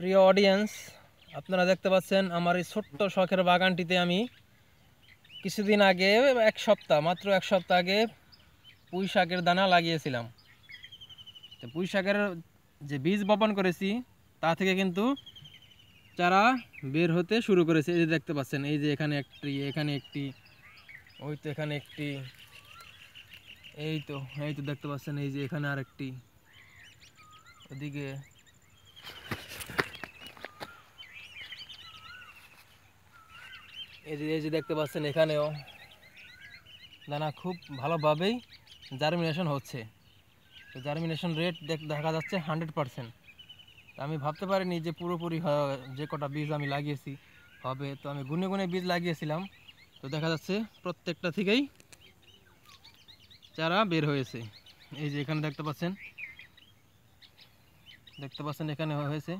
প্রিয় অডিয়েন্স আপনারা দেখতে পাচ্ছেন আমার এই ছোট্ট শখের বাগানটিতে আমি কিছুদিন আগে, এক সপ্তাহ, মাত্র এক সপ্তাহ আগে পুঁই শাকের দানা লাগিয়েছিলাম। তো পুঁই শাকের যে বীজ বপন করেছি, তা থেকে কিন্তু চারা বের হতে শুরু করেছে। এই যে দেখতে পাচ্ছেন, এই যে এখানে একটি এখানে একটি, ওই তো এখানে একটি, এই তো এই তো দেখতে পাচ্ছেন, এই যে এখানে আরেকটি। ওদিকে এই যে এই যে দেখতে পাচ্ছেন এখানেও। দানা খুব ভালোভাবেই জার্মিনেশন হচ্ছে। তো জার্মিনেশন রেট দেখা যাচ্ছে হান্ড্রেড পারসেন্ট আমি ভাবতে পারিনি যে পুরোপুরি যে কটা বীজ আমি লাগিয়েছি, হবে। তো আমি গুনে গুনে বীজ লাগিয়েছিলাম। তো দেখা যাচ্ছে প্রত্যেকটা থেকেই চারা বের হয়েছে। এই যে এখানে দেখতে পাচ্ছেন। দেখতে পাচ্ছেন এখানে হয়েছে।